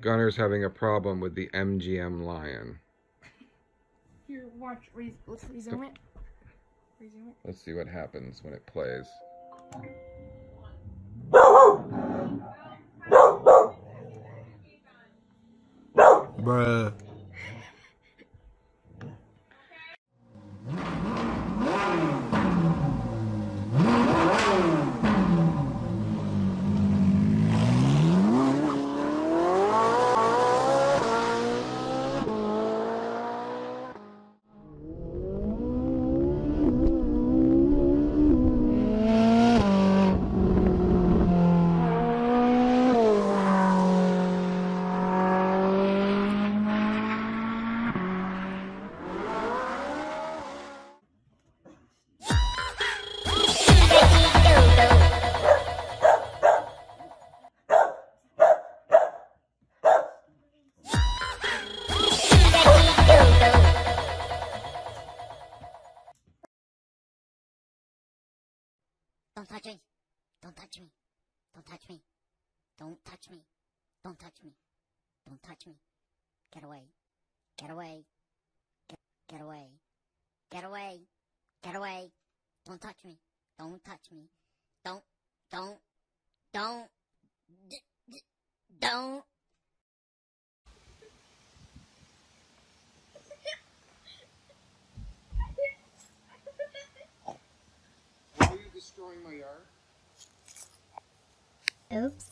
Gunner's having a problem with the MGM Lion. Here, watch. Re let's resume it. Resume it. Let's see what happens when it plays. Bruh. Don't touch me. Don't touch me. Don't touch me. Don't touch me. Don't touch me. Don't touch me. Get away. Get away. Get, get away. Get away. Get away. Don't touch me. Don't touch me. Don't, don't, don't, d- d- don't. Oops.